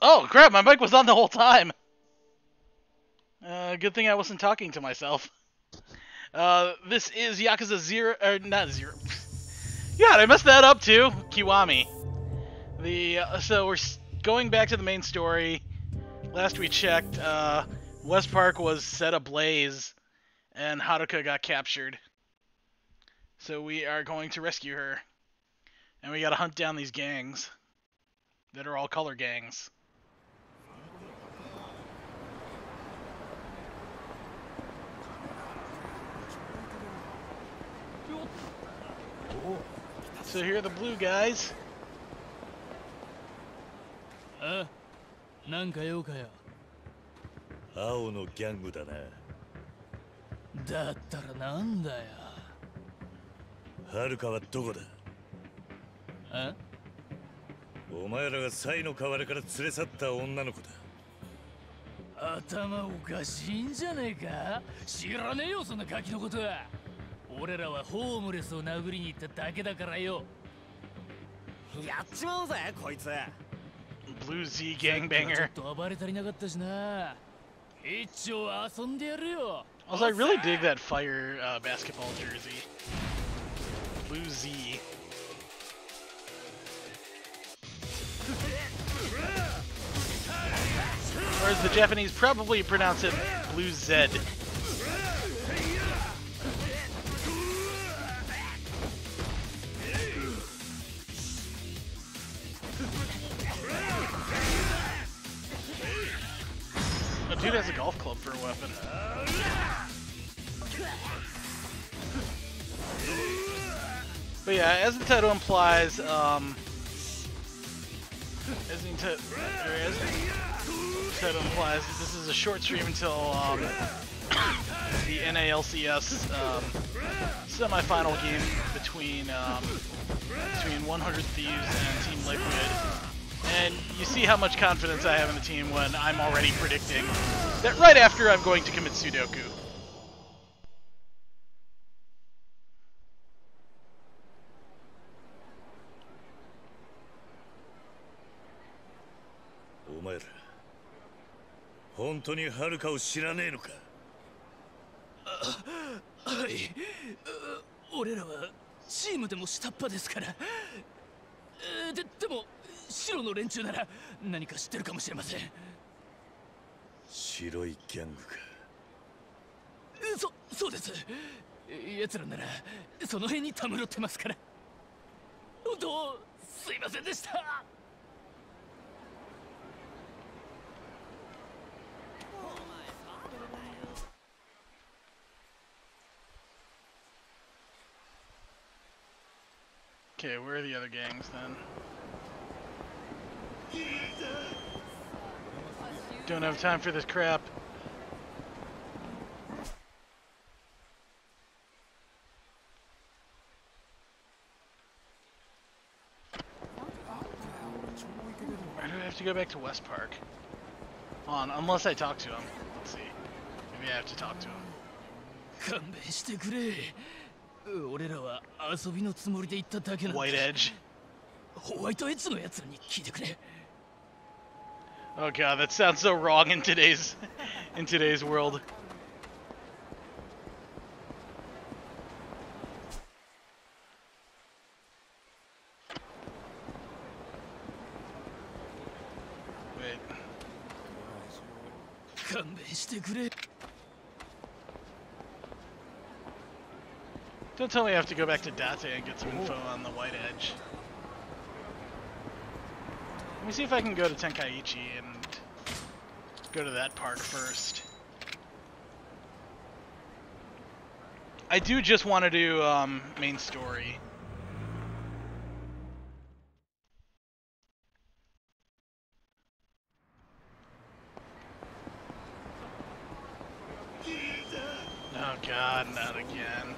Oh crap! My mic was on the whole time. Uh, good thing I wasn't talking to myself. Uh, this is Yakuza Zero, or not Zero. God, I messed that up too. Kiwami. The uh, so we're going back to the main story. Last we checked, uh, West Park was set ablaze, and Haruka got captured. So we are going to rescue her, and we got to hunt down these gangs that are all color gangs. So here are the blue guys. あなんか用かよ?青のギャングだなだったらなんだよ?はるかはどこだあお前らがサイの河原から連れ去った女の子だ頭おかしいんじゃねえか知らねえよそんなガキのことは俺らはホームレスを殴りに行っただけだからよやっちまうぜこいつ Blue Z ちょ gangbanger. っと暴れ足りなかったしな一応遊んでやるよ Also, I really dig that fire uh, basketball jersey. Blue Z. Or as the Japanese probably pronounce it, Blue Z. Dude has a golf club for a weapon. But yeah, as the title implies, um, as the, as implies, this is a short stream until um, the NALCS um, semifinal game between um, between 100 Thieves and Team Liquid. And you see how much confidence I have in the team when I'm already predicting that right after I'm going to commit Sudoku. お前ら本当にはるかを知らねえのかはいう俺らはチームでも下っ端ですからえーででも 白の連中なら何か知ってるかもしれません。白いギャングか。えそそうです。奴らならその辺にたむろってますから。本当すいませんでした。Okay, where are the other gangs then? Don't have time for this crap. Why do I have to go back to West Park? On, unless I talk to him. Let's see. Maybe I have to talk to him. 勘弁してくれ俺らは遊びのつもりで行っただけなんだ White Edge. ホワイトエッジのやつらに聞いてくれ Oh god, that sounds so wrong in today's in today's world. Wait. 勘弁してくれ Don't tell me I have to go back to Date and get some info on the White Edge. Let me see if I can go to Tenkaichi and go to that park first. I do just want to do um, main story. Oh god, not again.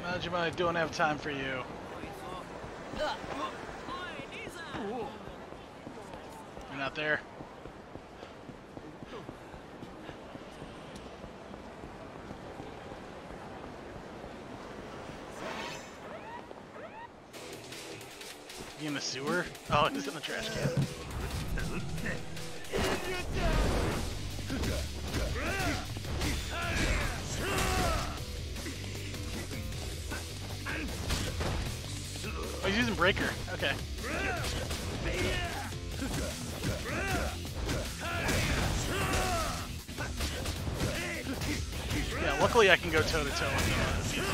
Imagine I don't have time for you. You're not there. He in the sewer? Oh, he's in the trash can. Breaker. Okay. Yeah, luckily I can go toe to toe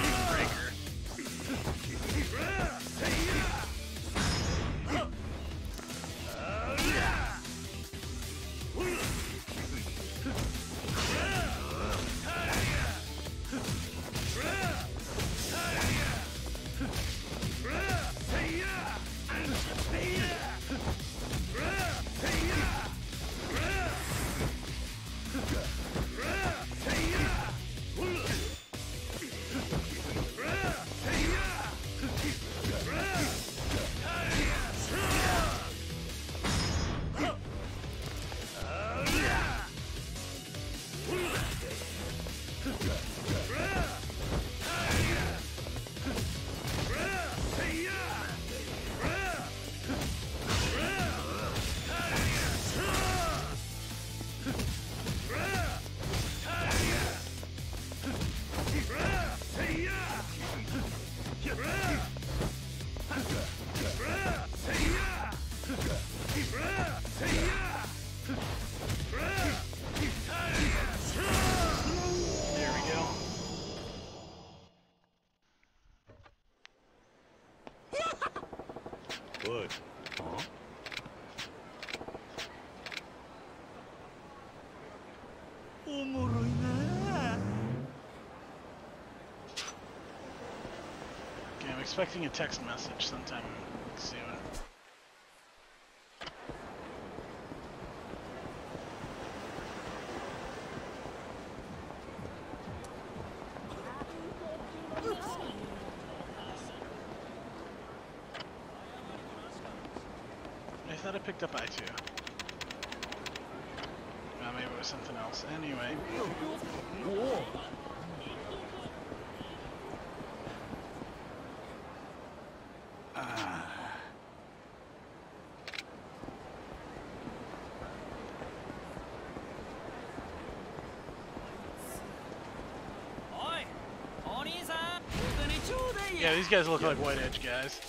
expecting a text message sometime soon. I thought I picked up I2. Uh, maybe it was something else. Anyway. Yeah, these guys look like white edge guys.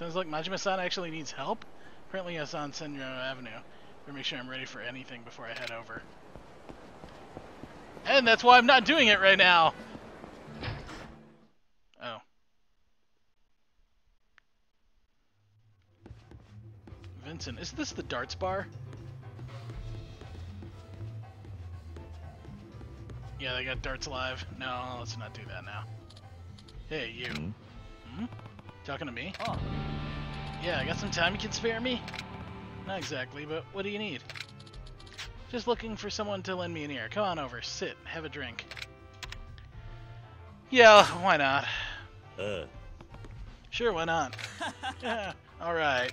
Sounds like Majima-san actually needs help. Apparently it's on Senryo Avenue. Better make sure I'm ready for anything before I head over. And that's why I'm not doing it right now! Oh. Vincent, is this the darts bar? Yeah, they got darts live. No, let's not do that now. Hey, you. Hmm? Talking to me? Oh. Yeah, I got some time you can spare me? Not exactly, but what do you need? Just looking for someone to lend me an ear. Come on over, sit, have a drink. Yeah, why not? あ Sure, why not? yeah, alright.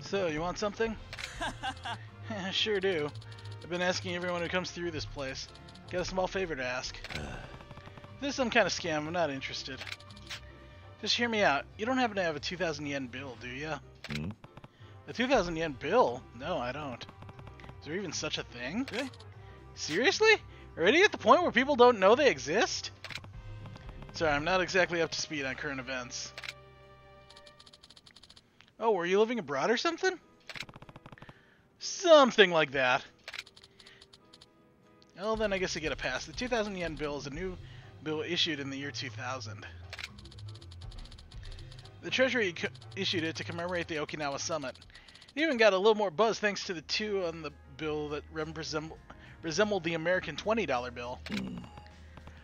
So, you want something? sure do. I've been asking everyone who comes through this place. Got a small favor to ask. Uh. This is some kind of scam, I'm not interested. Just hear me out. You don't happen to have a 2,000 yen bill, do you? Hmm? A 2,000 yen bill? No, I don't. Is there even such a thing? Seriously? Already at the point where people don't know they exist? Sorry, I'm not exactly up to speed on current events. Oh, were you living abroad or something? Something like that. Well, then I guess I get a pass. The 2,000 yen bill is a new bill issued in the year 2000. The Treasury issued it to commemorate the Okinawa summit. It even got a little more buzz thanks to the two on the bill that resemble, resembled the American $20 bill.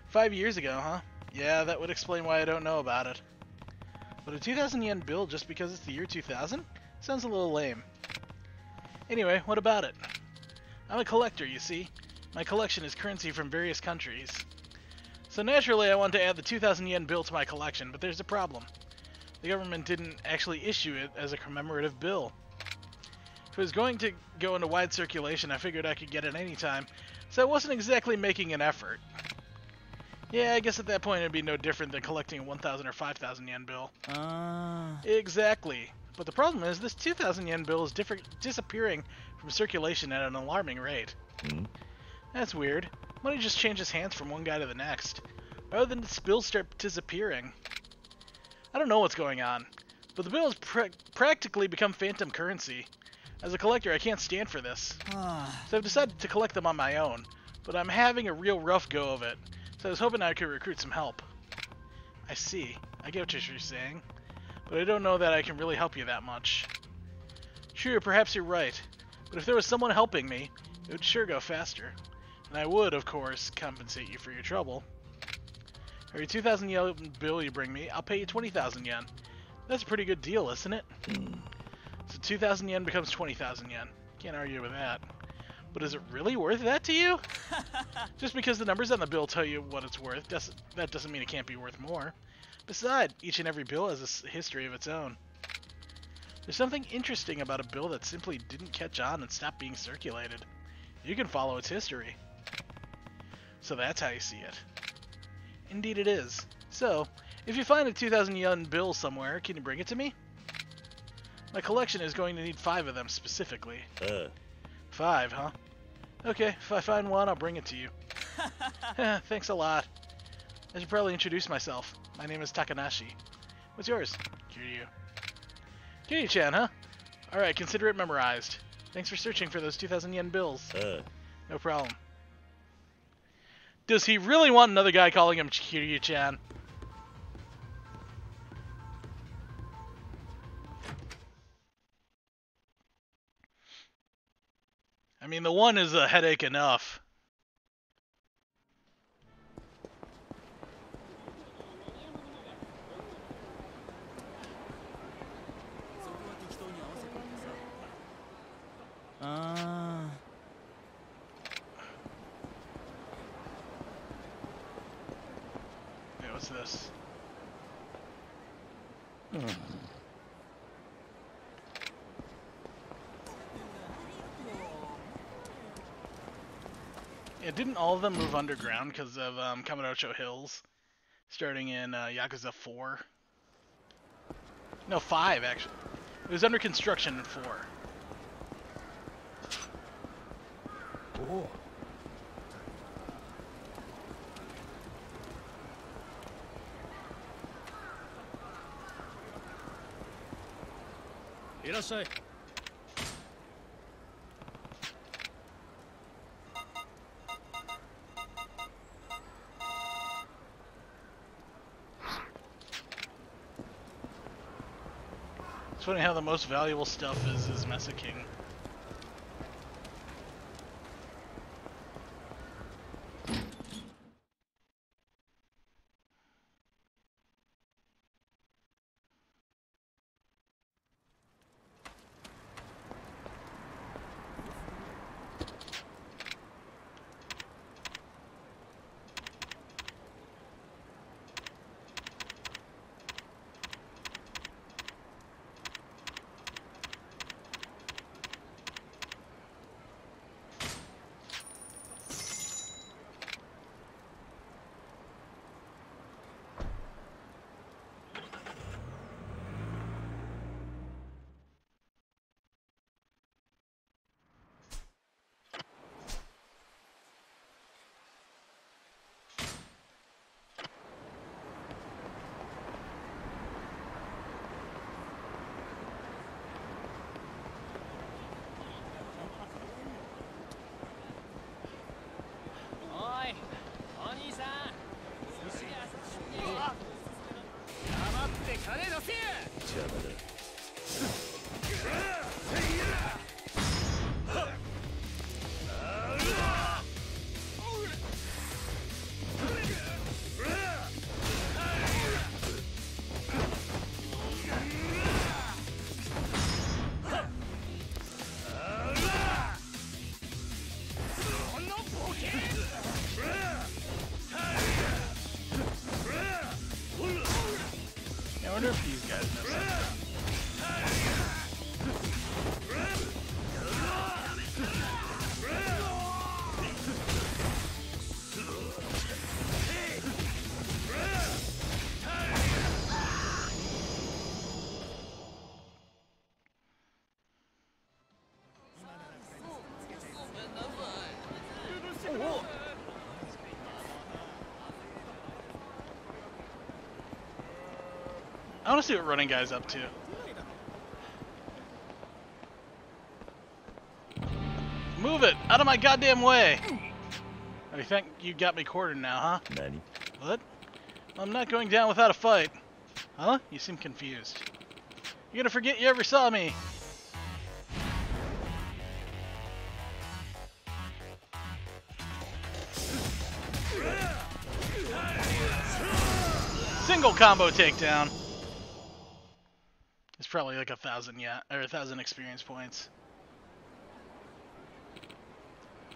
Five years ago, huh? Yeah, that would explain why I don't know about it. But a 2,000 yen bill just because it's the year 2000? Sounds a little lame. Anyway, what about it? I'm a collector, you see. My collection is currency from various countries. So naturally, I wanted to add the 2,000 yen bill to my collection, but there's a problem. The government didn't actually issue it as a commemorative bill. If it was going to go into wide circulation, I figured I could get it anytime, so I wasn't exactly making an effort. Yeah, I guess at that point it'd be no different than collecting a 1,000 or 5,000 yen bill. Ah. Exactly. But the problem is, this 2,000 yen bill is disappearing from circulation at an alarming rate. Hmm? That's weird. Money just changes hands from one guy to the next. Rather than its bills start disappearing. I don't know what's going on, but the bill has pra- practically become phantom currency. As a collector, I can't stand for this. Ah. So I've decided to collect them on my own, but I'm having a real rough go of it. So I was hoping I could recruit some help. I see. I get what you're saying. But I don't know that I can really help you that much. Sure, perhaps you're right. But if there was someone helping me, it would sure go faster. And I would, of course, compensate you for your trouble. Your 2,000 yen bill you bring me, I'll pay you 20,000 yen. That's a pretty good deal, isn't it? Hmm. So 2,000 yen becomes 20,000 yen. Can't argue with that. But is it really worth that to you? Just because the numbers on the bill tell you what it's worth, doesn't, that doesn't mean it can't be worth more. Besides, each and every bill has a history of its own. There's something interesting about a bill that simply didn't catch on and stopped being circulated. You can follow its history. So that's how you see it. Indeed it is. So, if you find a 2,000 yen bill somewhere, can you bring it to me? My collection is going to need five of them specifically. Uh, Five, huh? Okay, if I find one, I'll bring it to you. Thanks a lot. I should probably introduce myself. My name is Takanashi. What's yours? Kiryu. Kiryu-chan, huh? Alright, consider it memorized. Thanks for searching for those 2,000 yen bills. uh, No problem. Does he really want another guy calling him Kiryu-chan? I mean, the one is a headache enough. Ah. This? Yeah, didn't all of them move underground because of um, Kamurocho Hills, starting in uh, Yakuza 4? No, 5 actually. It was under construction in 4. It's funny how the most valuable stuff is is MesuKing. I want to see what running guy's up to. Move it out of my goddamn way. I think you got me cornered now, huh? 何 What? I'm not going down without a fight. Huh? You seem confused. You're gonna forget you ever saw me. Single combo takedown. It's probably like a thousand yeah or a thousand experience points.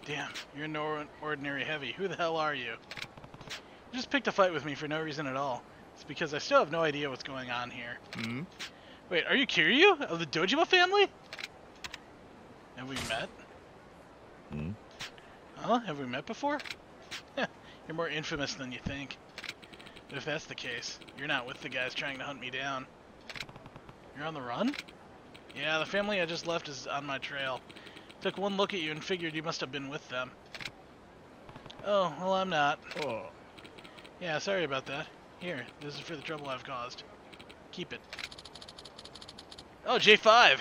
Damn, you're no ordinary heavy. Who the hell are you? You just picked a fight with me for no reason at all. It's because I still have no idea what's going on here. Hmm? Wait, are you Kiryu of the Dojima family? Have we met? Hmm? Huh? Have we met before? You're more infamous than you think. But if that's the case, you're not with the guys trying to hunt me down. You're on the run? Yeah, the family I just left is on my trail. Took one look at you and figured you must have been with them. Oh, well I'm not. Oh. Yeah, sorry about that. Here, this is for the trouble I've caused. Keep it. Oh, J5! I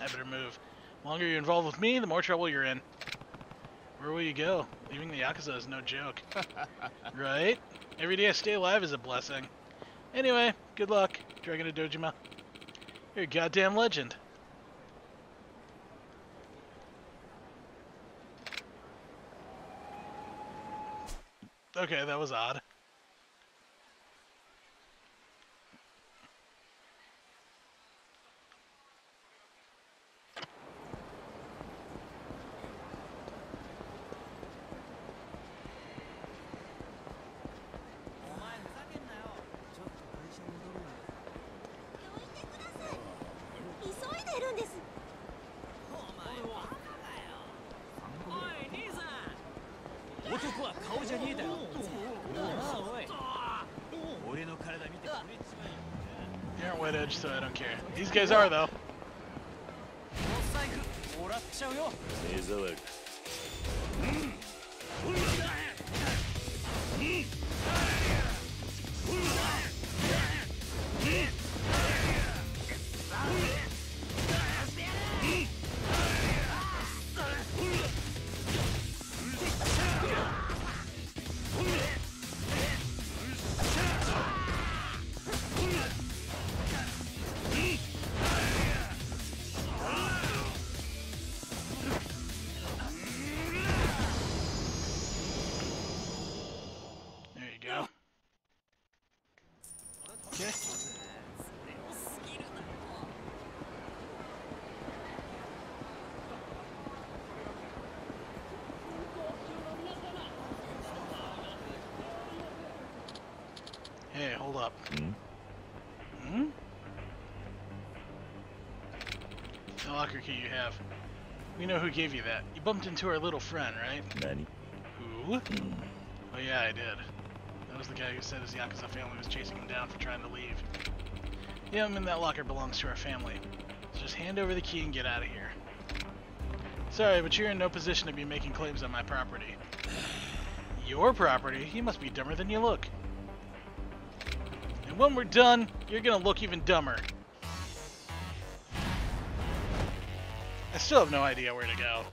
better move. The longer you're involved with me, the more trouble you're in. Where will you go? Leaving the Yakuza is no joke. right? Every day I stay alive is a blessing. Anyway, good luck, Dragon of Dojima. You're a goddamn legend. Okay, that was odd.「edge, so I don't care. These guys are, though. You have. We know who gave you that. You bumped into our little friend, right? 何 Who? Oh yeah, I did. That was the guy who said his Yakuza family was chasing him down for trying to leave. Yeah, I mean that locker belongs to our family. So just hand over the key and get out of here. Sorry, but you're in no position to be making claims on my property. Your property? You must be dumber than you look. And when we're done, you're gonna look even dumber. I still have no idea where to go.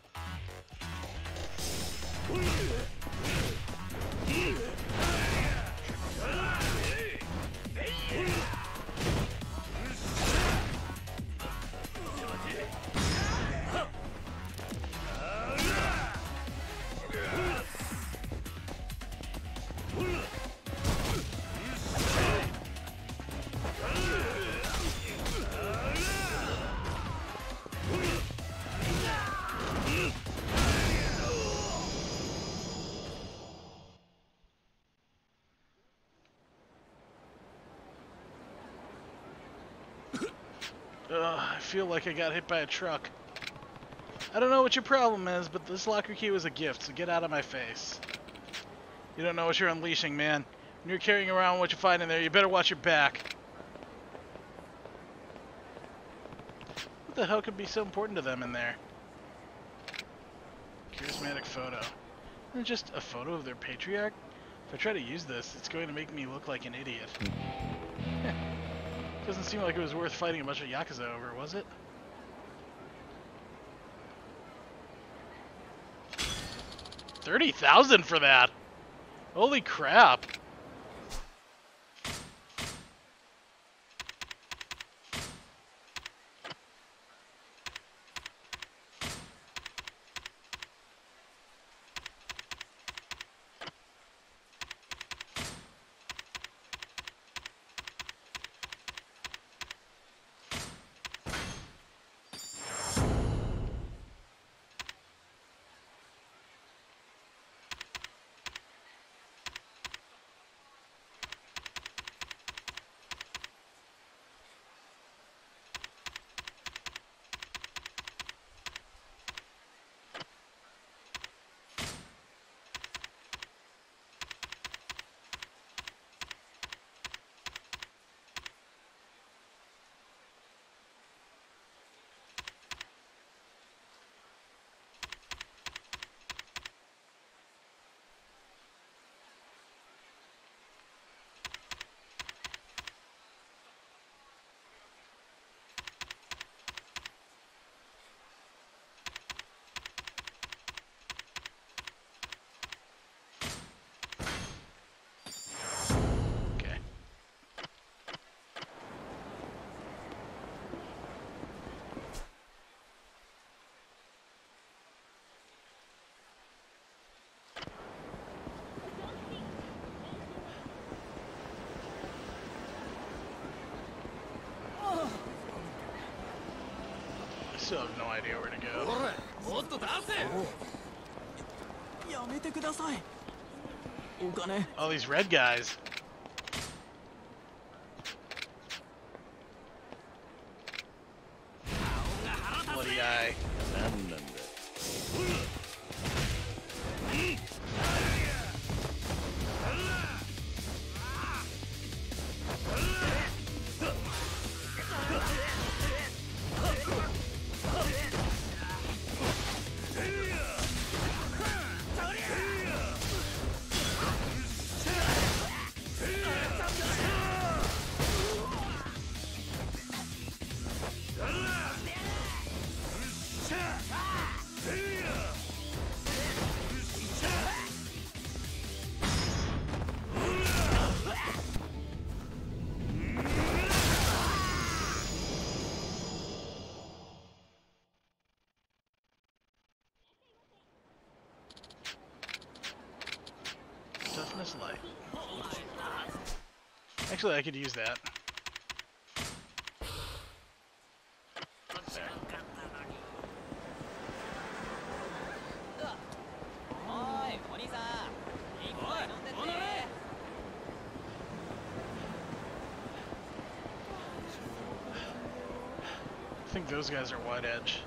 Feel like I got hit by a truck. I don't know what your problem is, but this locker key was a gift, so get out of my face. You don't know what you're unleashing, man. When you're carrying around what you find in there, you better watch your back. What the hell could be so important to them in there? Charismatic photo. Isn't just a photo of their patriarch? If I try to use this, it's going to make me look like an idiot. Doesn't seem like it was worth fighting a bunch of Yakuza over, was it? Thirty thousand for that! Holy crap! Okay. I still have no idea where to go. All these red guys. Actually, I could use that. I think those guys are white edge.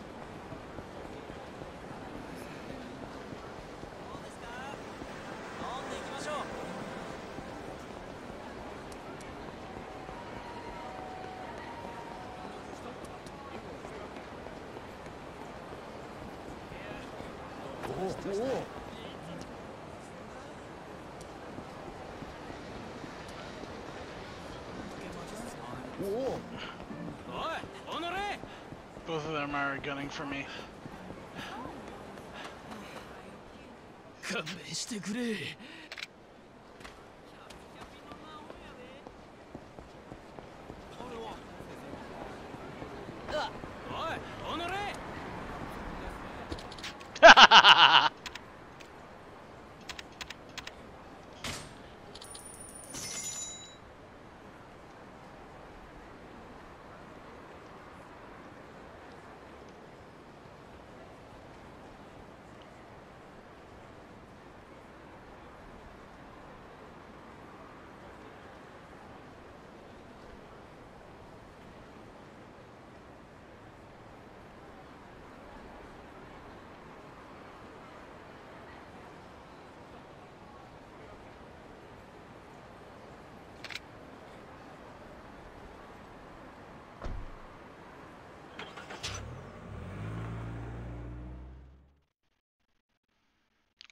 Gunning for me. 勘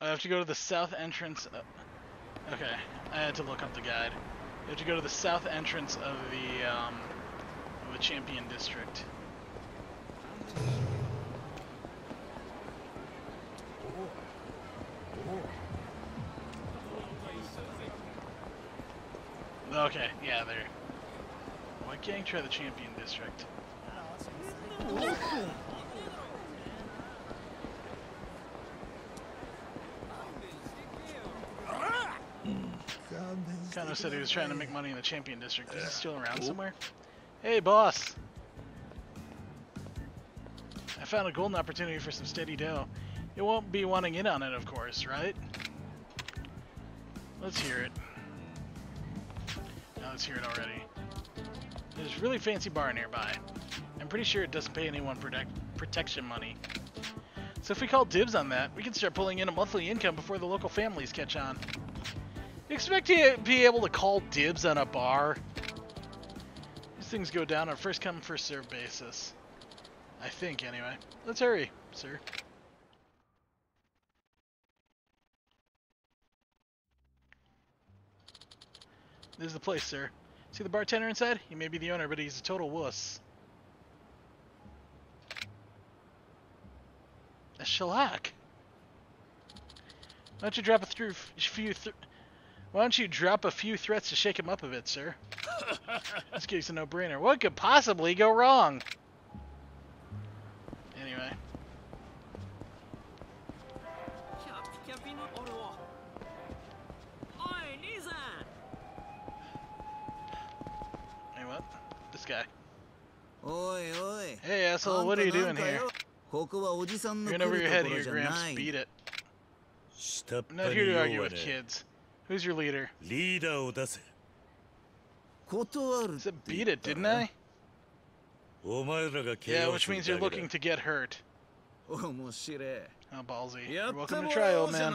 I have to go to the south entrance. Of... Okay, I had to look up the guide. You have to go to the south entrance of the um, the champion district. Okay, yeah, there. Why can't you try the champion district? Said he was trying to make money in the champion district. Is he still around somewhere? Hey, boss! I found a golden opportunity for some steady dough. You won't be wanting in on it, of course, right? Let's hear it. Now let's hear it already. There's a really fancy bar nearby. I'm pretty sure it doesn't pay anyone protect protection money. So if we call dibs on that, we can start pulling in a monthly income before the local families catch on. Expect to be able to call dibs on a bar? These things go down on a first come, first serve basis. I think, anyway. Let's hurry, sir. This is the place, sir. See the bartender inside? He may be the owner, but he's a total wuss. A shellac. Why don't you drop a few th why don't you drop a few threats to shake him up a bit, sir? this gives a no-brainer. What could possibly go wrong? Anyway. Hey, what? This guy. Hey, asshole, what are you doing here? You're going over your head here, Gramps. Beat it. I'm not here to argue with kids. Who's your leader? Leader or? Said beat it, didn't I? Yeah, which means you're looking to get hurt. Oh, ballsy. You're welcome to try, old man.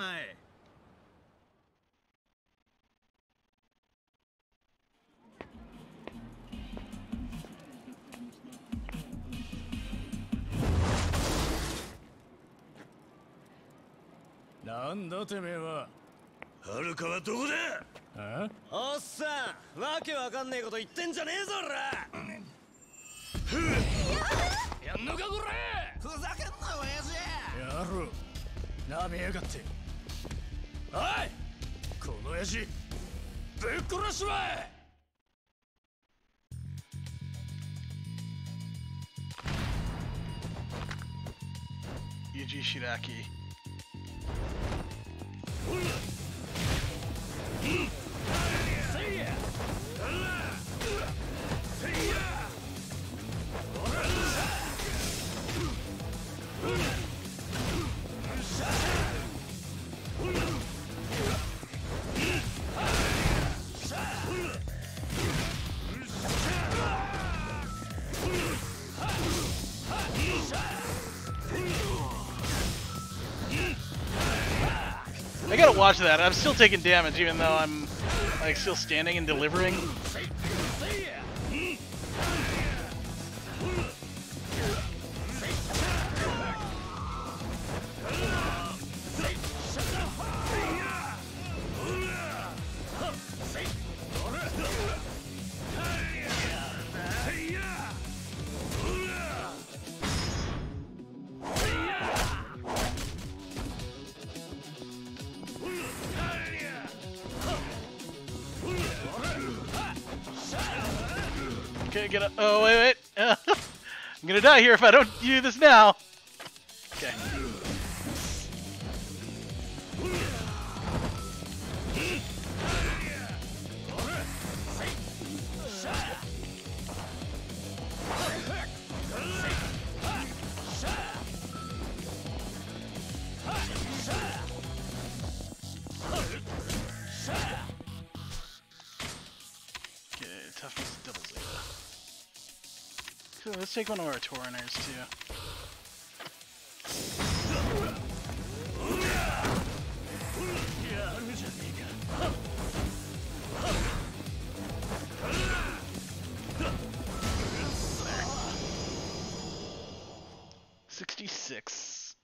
ははるかはどこだ?あおっさんわけわかんねえこと言ってんじゃねえぞやんのかこれふざけんな親父。やろうなめやがって。おいこの親父ぶっ殺しまえ Yuji Shiraki. I gotta Not an enemy watch that. I'm still taking damage even though I'm like still standing and delivering. Gonna die here if I don't do this now. take one of our Tauriners too. Sixty-six.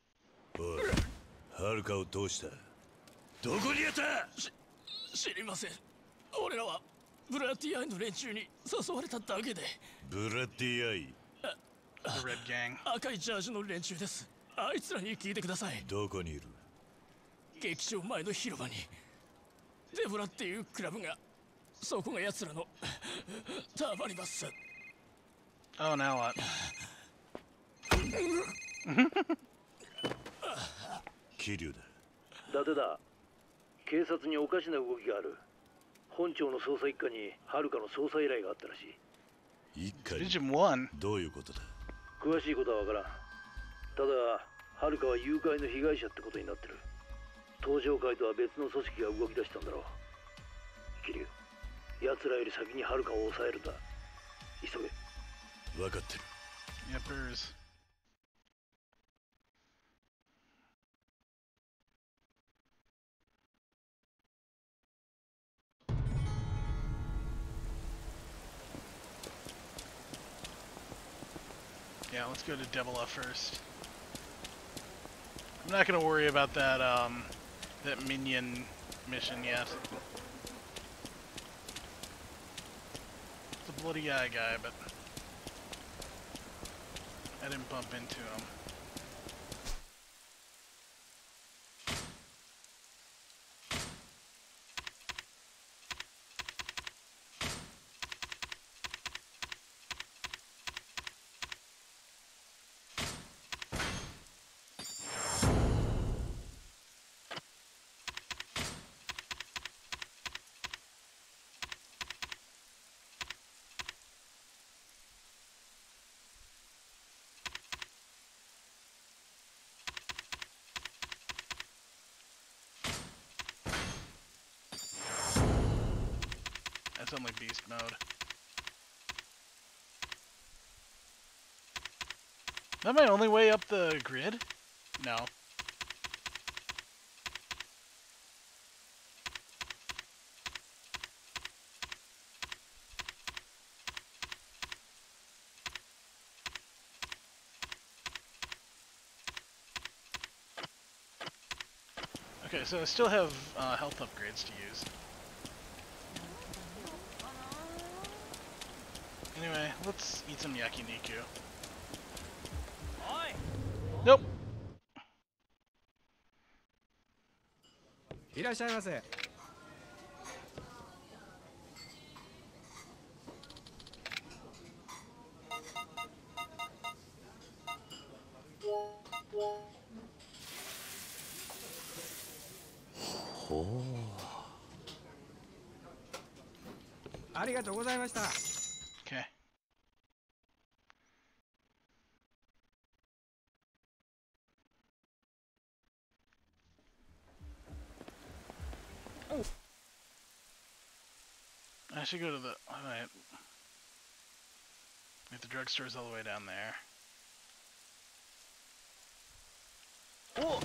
The Red Gang. 赤いジャージの連中です。あいつらに聞いてください。どこにいる？劇場前の広場に。ゼブラっていうクラブがそこが奴らのたまります Oh, now what? 桐生だ伊達だ。警察におかしな動きがある。本庁の捜査一課に遥の捜査依頼があったらしい。一家に？Division 1. どういうことだ？詳しいことはわからん。ただ遥は誘拐の被害者ってことになってる。東上会とは別の組織が動き出したんだろう。桐生奴らより先に遥を抑えるんだ。急げ。分かってる Yippers. Yeah, let's go to Devila first. I'm not gonna worry about that um that minion mission yet. It's a bloody eye guy, but I didn't bump into him. That's only beast mode. Is that my only way up the grid? No. Okay, so I still have uh, health upgrades to use. Anyway, let's eat some yakiniku. Nope. いらっしゃいませありがとうございました should go to the. Alright. Wait, the all the way down there. Oh!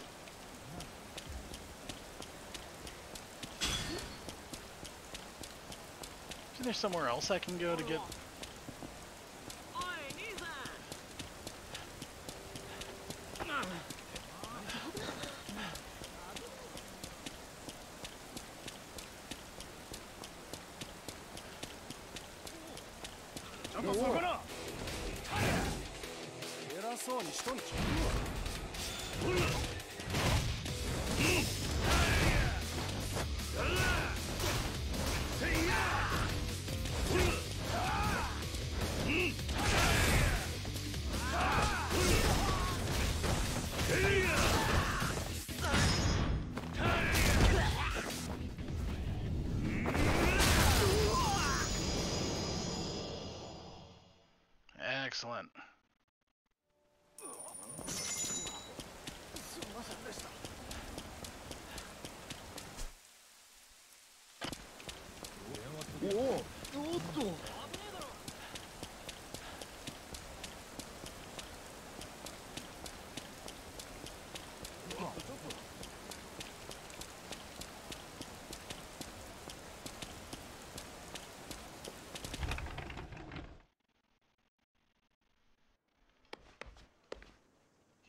Isn't there somewhere else I can go to get. 人に聞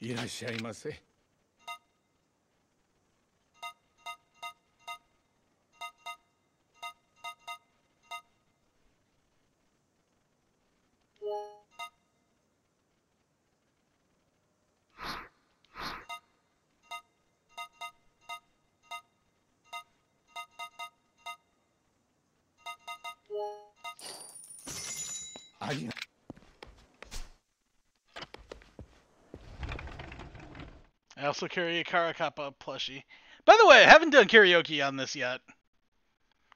いらっしゃいませ」also carry a Karakappa plushie. By the way, I haven't done karaoke on this yet.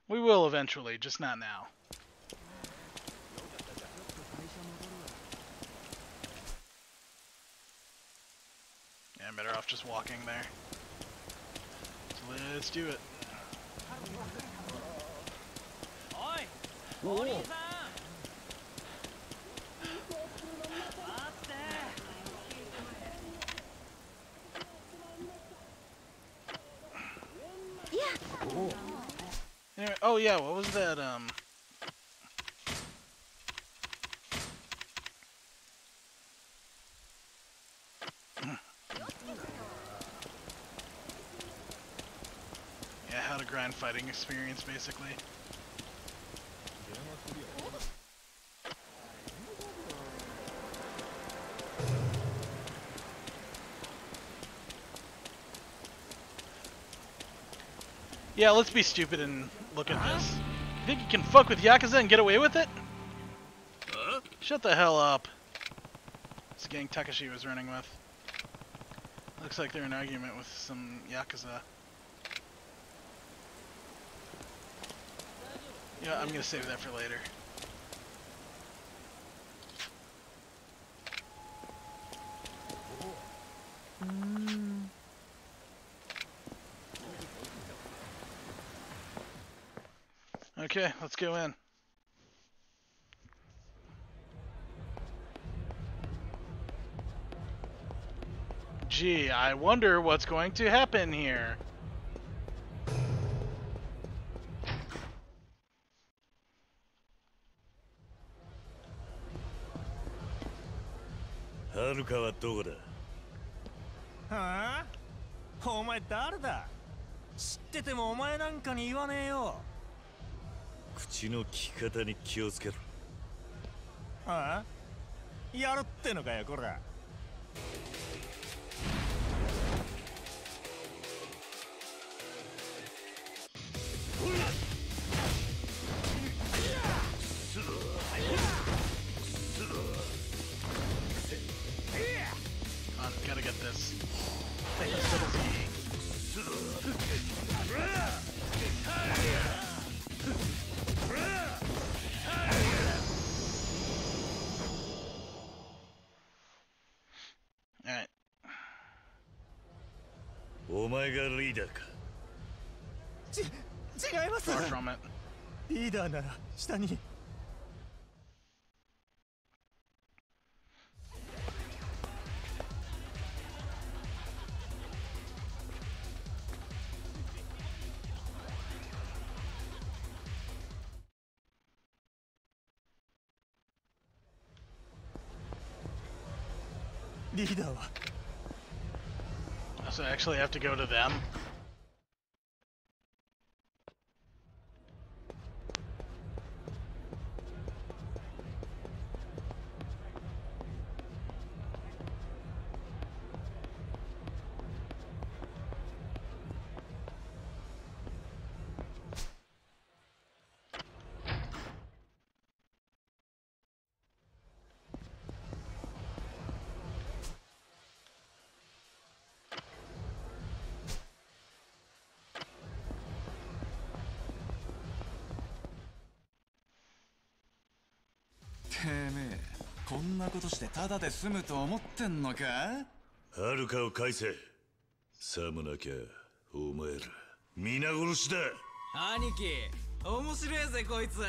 We will eventually, just not now. Yeah, I'm better off just walking there. So let's do it. お Oh yeah, what was that? Um, yeah, how to grind fighting experience, basically. Yeah, let's be stupid and look at this. You think you can fuck with Yakuza and get away with it? Shut the hell up. This gang Takashi was running with. Looks like they're in argument with some Yakuza. Yeah, I'm gonna save that for later. Okay, let's go in. Gee, I wonder what's going to happen here. はるかはどこだはあお前誰だ知っててもお前なんかに言わねえよ 口の利き方に気をつけろ。はあ？やるってのかよこらうなら下にリーダーは So I actually have to go to them. なことしてタダで済むと思ってんのか?」はるかを返せ。さもなきゃお前ら。皆殺しだ。兄貴面白いぜこいつ。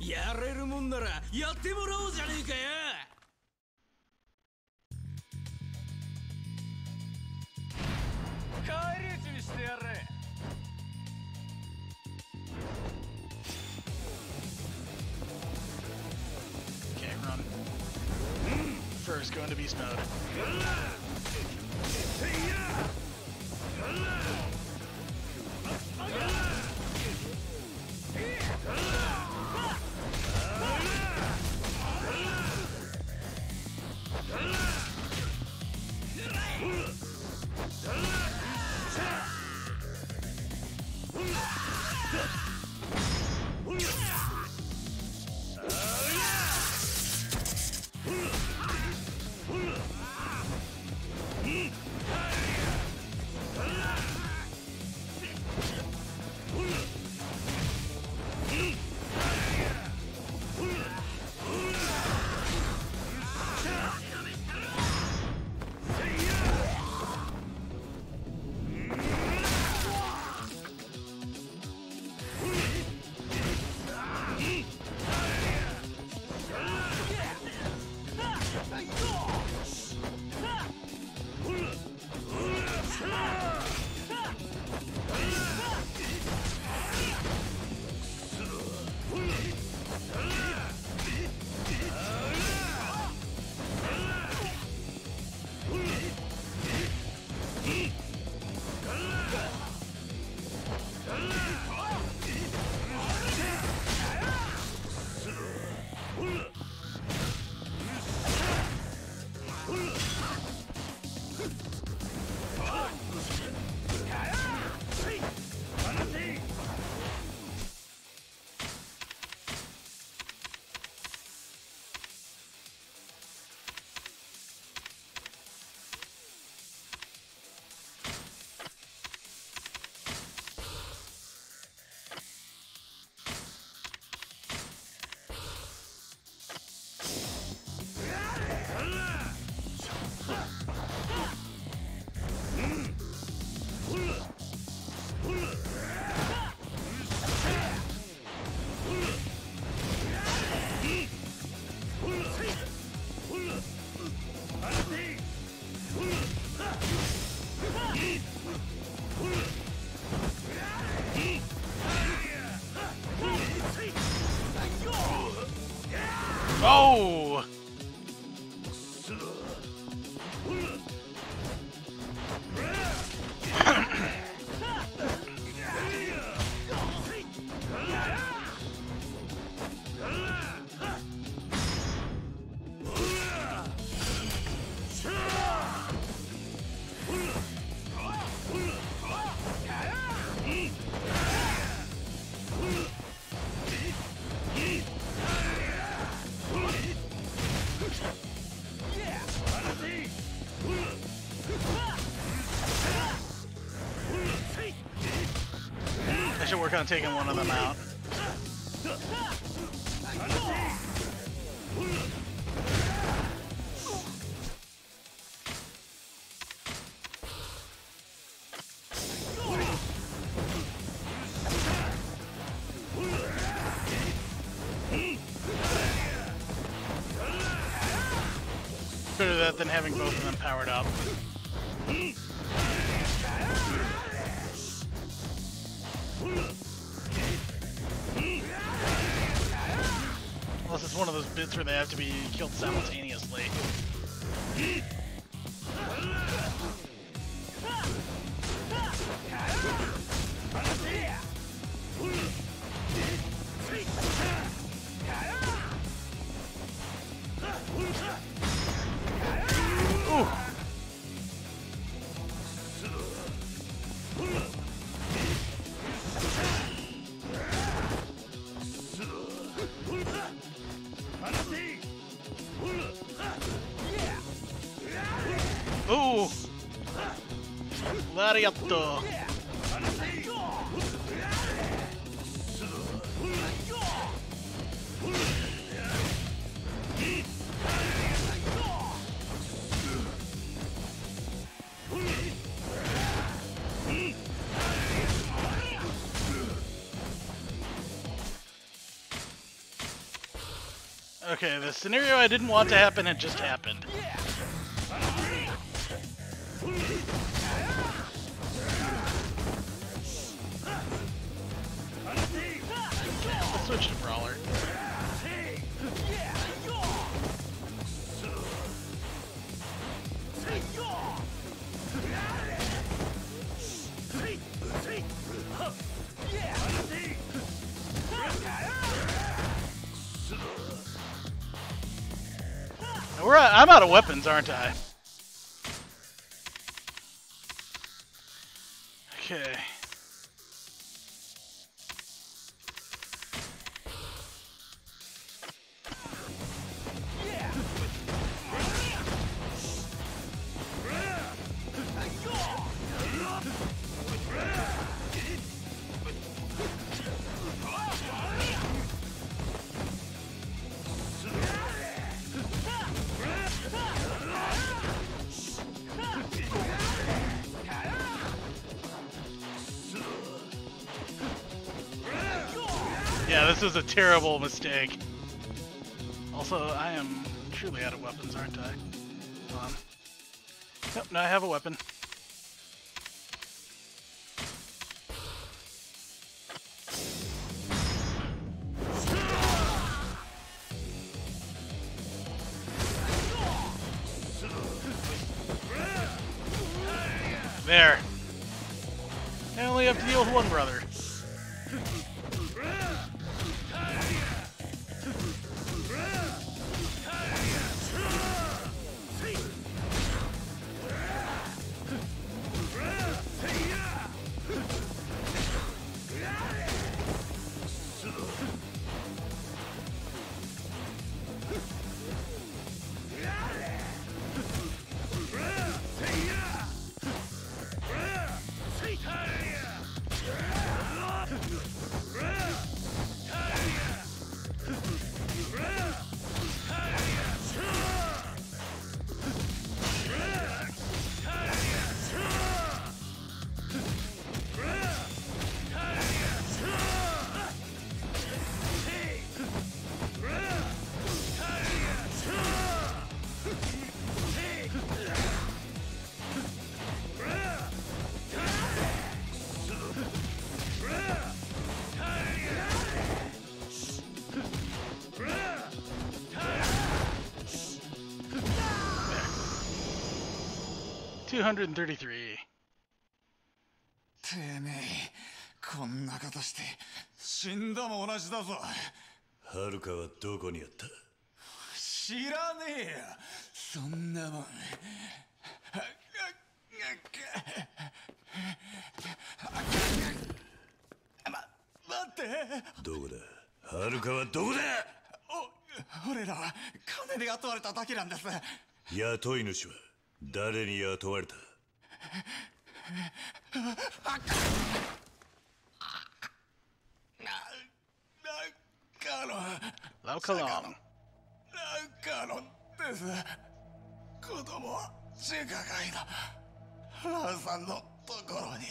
やれるもんならやってもらおうじゃねえかよ。返り討ちにしてやれ First, go into beast mode. Work on taking one of them out. Better that than having both of them powered up. One of those bits where they have to be killed simultaneously. Okay, the scenario I didn't want to happen had just happened. We're I'm out of weapons, aren't I? Okay. This is a terrible mistake. Also, I am truly out of weapons, aren't I? Hold on. Yep, now I have a weapon. 233. てめえこんなことして死んだも同じだぞ。はるかはどこにあった？知らねえよ。そんなもん。ま待って。どこだ？はるかはどこだ？お俺らは金で雇われただけなんです。雇い主は？誰に雇われた？カロン Lao Kalong. ラカロンです子供は中華街のラウさんのところに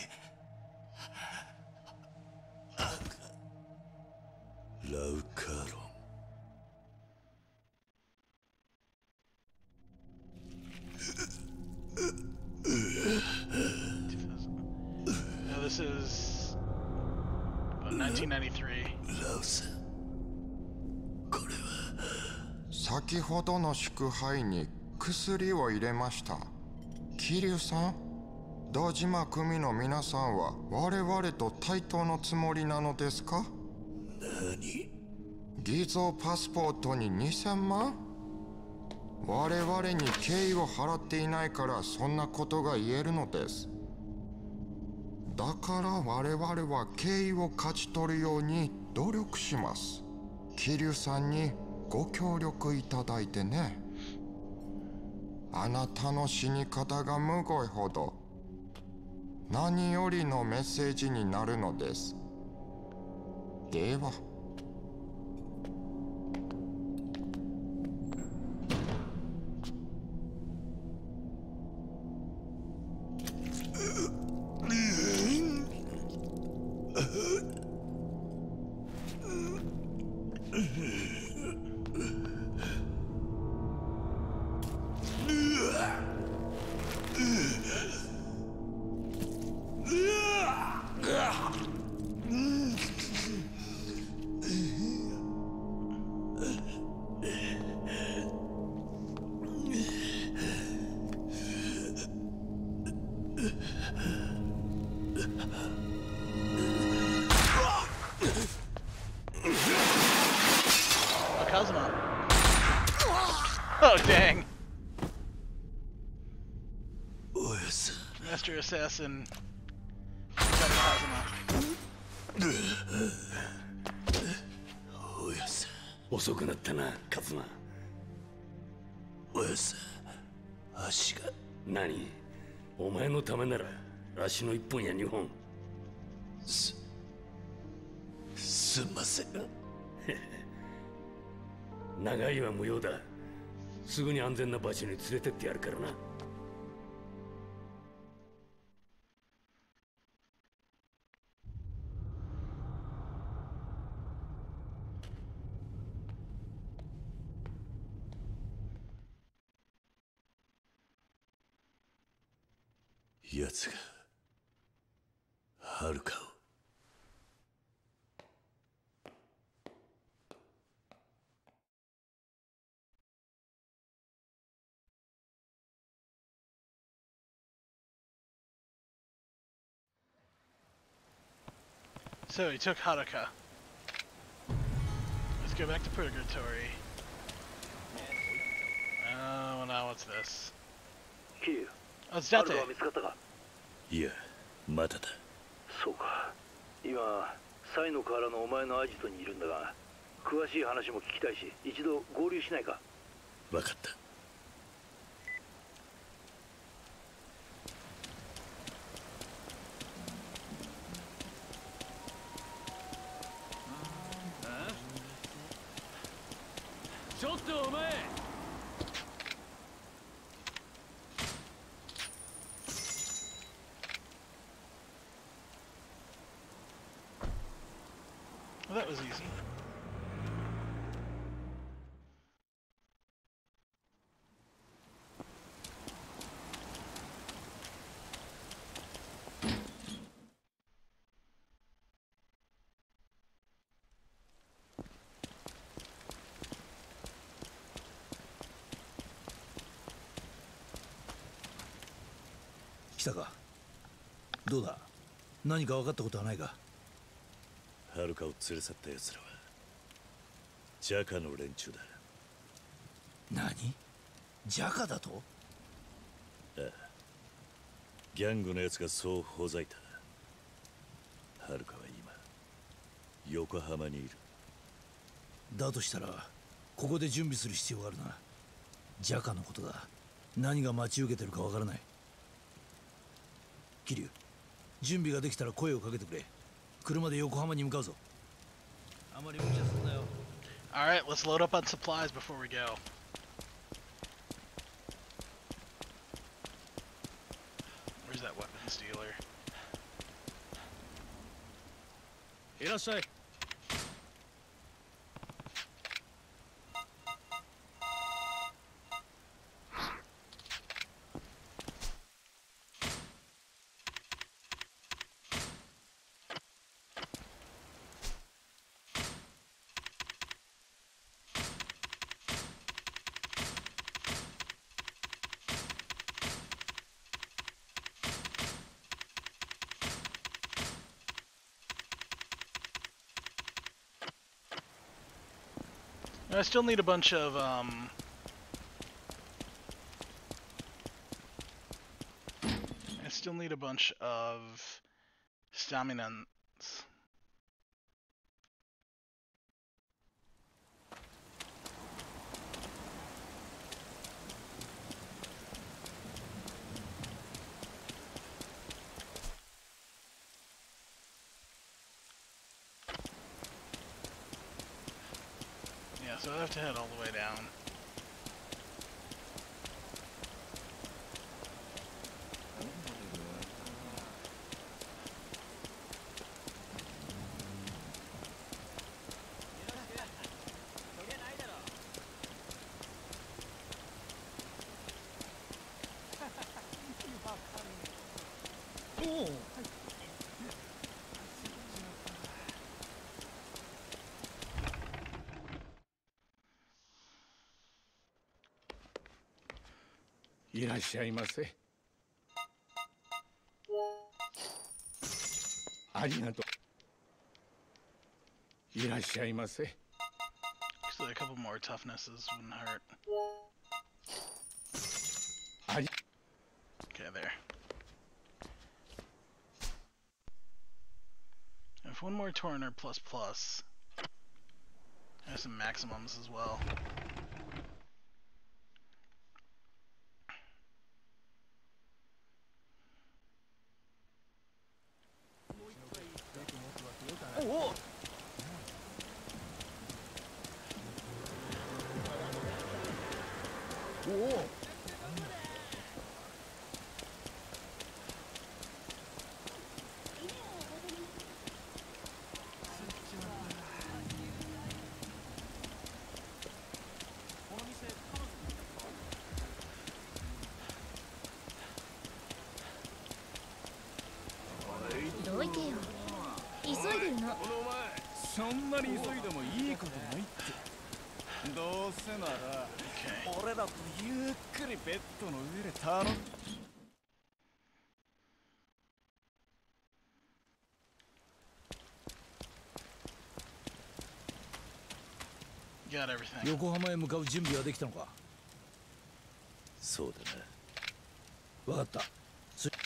ラウカロン Now this is about 1993. ラウさん先ほどの祝杯に薬を入れました。桐生さん？堂島組の皆さんは我々と対等のつもりなのですか？何？偽造パスポートに2000万？我々に敬意を払っていないからそんなことが言えるのです。だから我々は敬意を勝ち取るように努力します。桐生さんにご協力いただいてね。あなたの死に方がむごいほど。何よりのメッセージになるのです。では Assassin. おやす。遅くなったなカズマ。おやす。足が何？お前のためなら足の一本や二本。すすんません。長いは無用だ。すぐに安全な場所に連れてってやるからな。奴がはるかを「So he took Haruka. Let's go back to Purgatory. Oh, now what's this? キリュ Oh, it's ハルカ Date. いやまだだ。そうか。今サイの河原のお前のアジトにいるんだが詳しい話も聞きたいし一度合流しないか。分かったたか？どうだ？何か分かったことはないか？はるかを連れ去った奴らはジャカの連中だ。何？ジャカだと？ああギャングの奴がそうほざいた。はるかは今横浜にいる。だとしたらここで準備する必要があるな。ジャカのことだ。何が待ち受けてるかわからない桐生準備ができたら声をかけてくれ車で横浜に向かうぞあまり無茶すんなよ Alright, let's load up on supplies before we go. Where's that weapons dealer? いらっしゃい I still need a bunch of, um... I still need a bunch of stamina. Yeah, so I have to head all the way down. Oh. いらっしゃいませありがとういらっしゃいませ Actually, a couple more toughnesses wouldn't hurt. Okay, there. If one more Tauriner plus plus, there's some maximums as well. Got everything. 横浜へ向かう準備はできたのか？そうだな。分かった。そ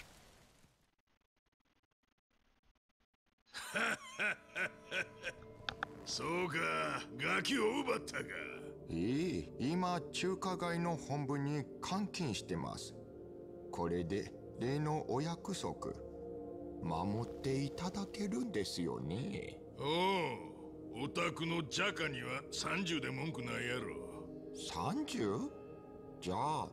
そうか。ガキを奪ったか。いい。今中華街の本部に監禁してます。これで例のお約束。守っていただけるんですよね。おおオタクのジャカには30で文句ないやろ。30? じゃあ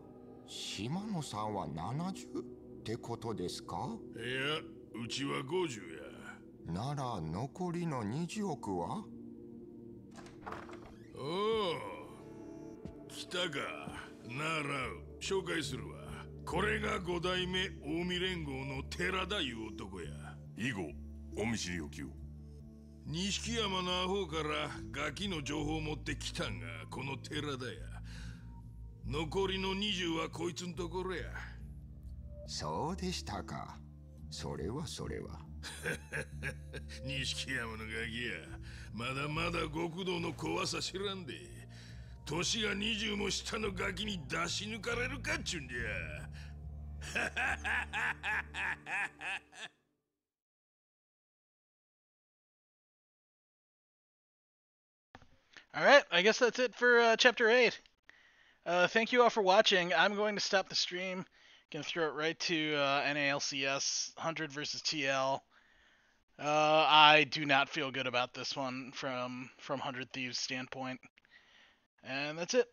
島野さんは 70? ってことですか？いやうちは50や。なら残りの20億は？おお来たか。なら紹介するわ。これが五代目近江連合の寺田いう男や。以後お見知りおきを錦山のアホからガキの情報を持ってきたんがこの寺田や。残りの20はこいつのところや。そうでしたか。それはそれは。錦山のガキや。まだまだ極道の怖さ知らんで。年が20も下のガキに出し抜かれるかっちゅうんじゃ All right, I guess that's it for uh, chapter eight. Uh, thank you all for watching. I'm going to stop the stream. Gonna throw it right to uh, NALCS 100 versus TL. Uh, I do not feel good about this one from from 100 Thieves standpoint. And that's it.